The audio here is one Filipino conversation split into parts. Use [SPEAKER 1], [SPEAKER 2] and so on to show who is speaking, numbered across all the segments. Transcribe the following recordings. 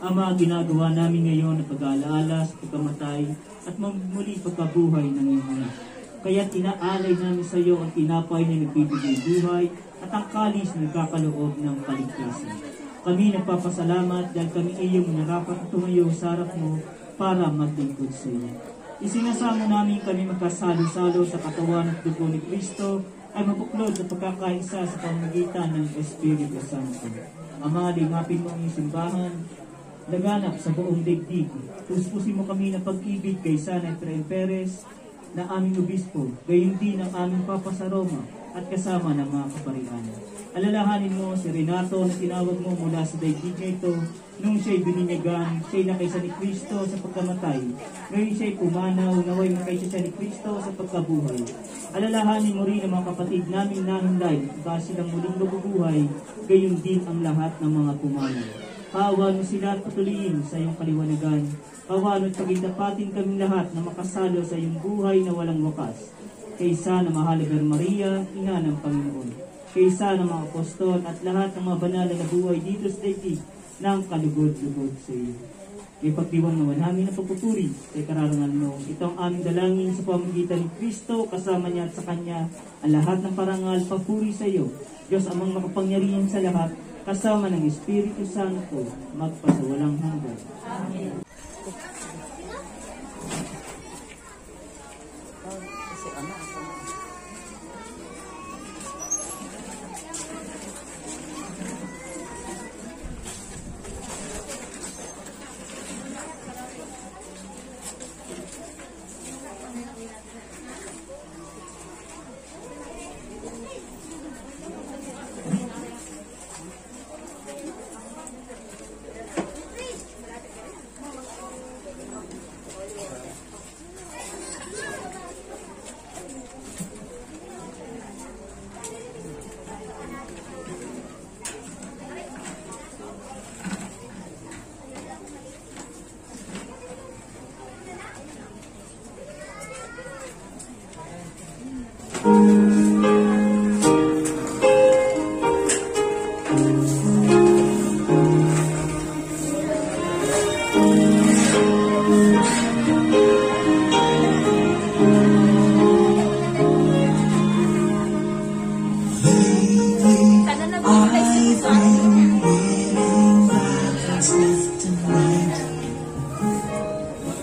[SPEAKER 1] Ama, ginagawa namin ngayon na pag-aalaala sa pagkamatay at muli pagkabuhay ng iyong anak. Kaya tinaalay namin sa iyo ang tinapay na nagbibigay buhay at ang kalis na nagkakaloob ng kaligtasan. Kami nagpapasalamat dahil kami iyong narapat tumayo sa harap mo para maglingkod sa iyo. Isinasamo namin kami magkasalo-salo sa katawan at dugo ni Kristo ay mabuklod sa pagkakaisa sa pamagitan ng Espiritu Santo. Ama, lingapin mo ang simbahan, laganap sa buong digdig. Puspusin mo kami ng pag-ibig kay San Efrain Perez na aming obispo, gayon din ang aming Papa sa Roma at kasama ng mga kaparian. Alalahanin mo si Renato na tinawag mo mula sa daigdig niya ito nung siya'y bininyagan, siya'y nakaysa ni Kristo sa pagkamatay. Ngayon siya'y pumanaw, naway makaysa siya ni Kristo sa pagkabuhay. Alalahanin mo rin ang mga kapatid naming nahinday, baka silang muling mabubuhay, gayon din ang lahat ng mga pumanaw. Paawan mo sila at patuloyin sa iyong kaliwanagan. Paawan at pagindapatin kaming lahat na makasalo sa iyong buhay na walang wakas. Kaysa na mahal na Maria, ina ng Panginoon. Kaysa ng mga apostol at lahat ng mga banal na buhay dito sa daigdig ng kalugod-lugod sa iyo. May pagdiwang naman namin na pagpupuri kay kararangan mo. Ito ang aming dalangin sa pamagitan ni Kristo, kasama niya at sa Kanya, ang lahat ng parangal, papuri sa iyo. Diyos amang makapangyarihan sa lahat, kasama ng Espiritu Santo, magpasawalang hanggan. Amen.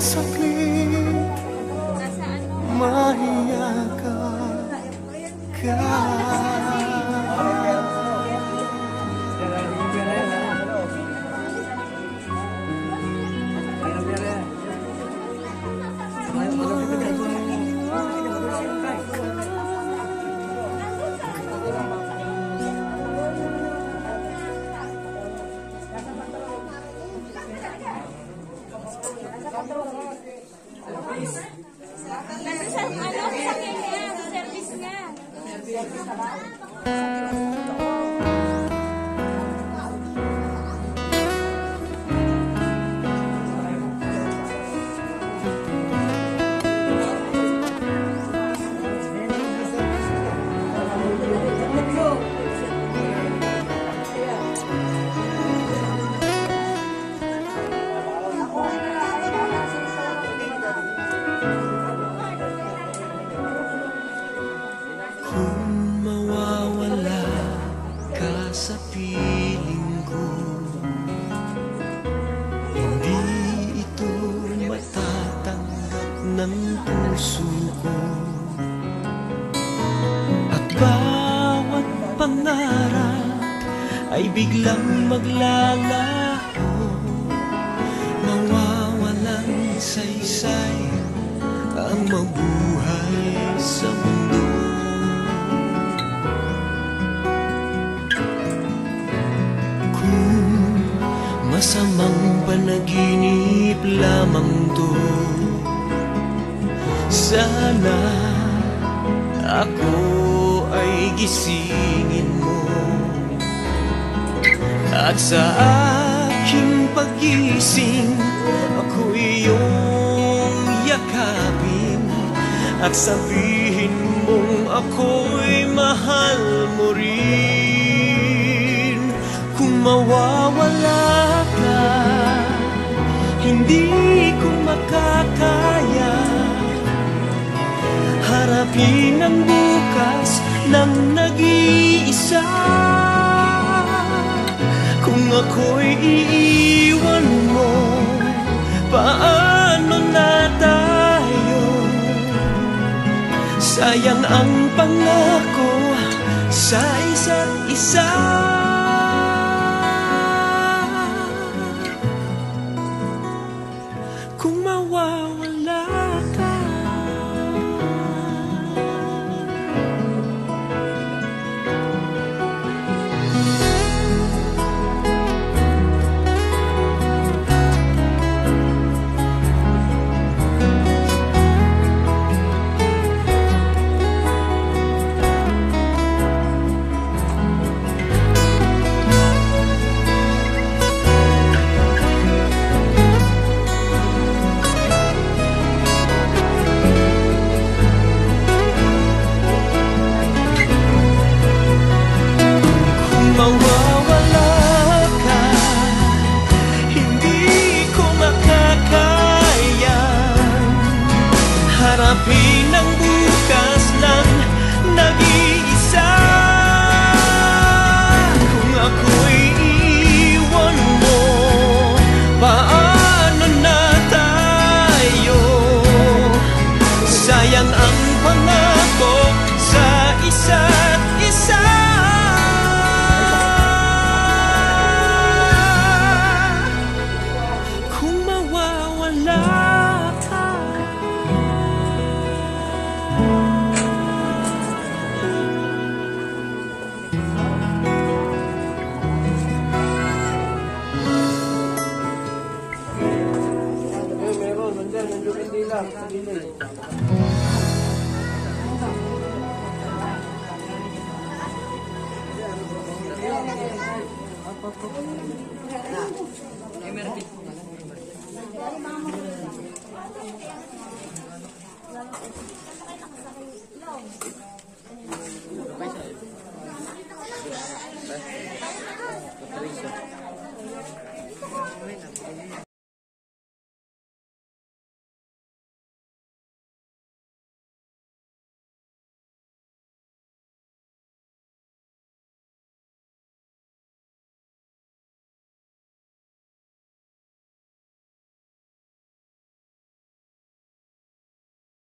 [SPEAKER 2] softly Kung sa piling ko. Hindi ito matatanggap ng puso ko. At bawat pangarap ay biglang maglalaho. Mawawalang saysay ang mabuhay sa mundo masamang panaginip lamang to. Sana ako ay gisingin mo. At sa aking pagising Ako iyong yakapin. At sabihin mong ako'y mahal mo rin mawawala ka Hindi ko makakaya. Harapin ang bukas ng nag-iisa. Kung ako'y iiwan mo Paano na tayo? Sayang ang pangako sa isa't isa Thank you.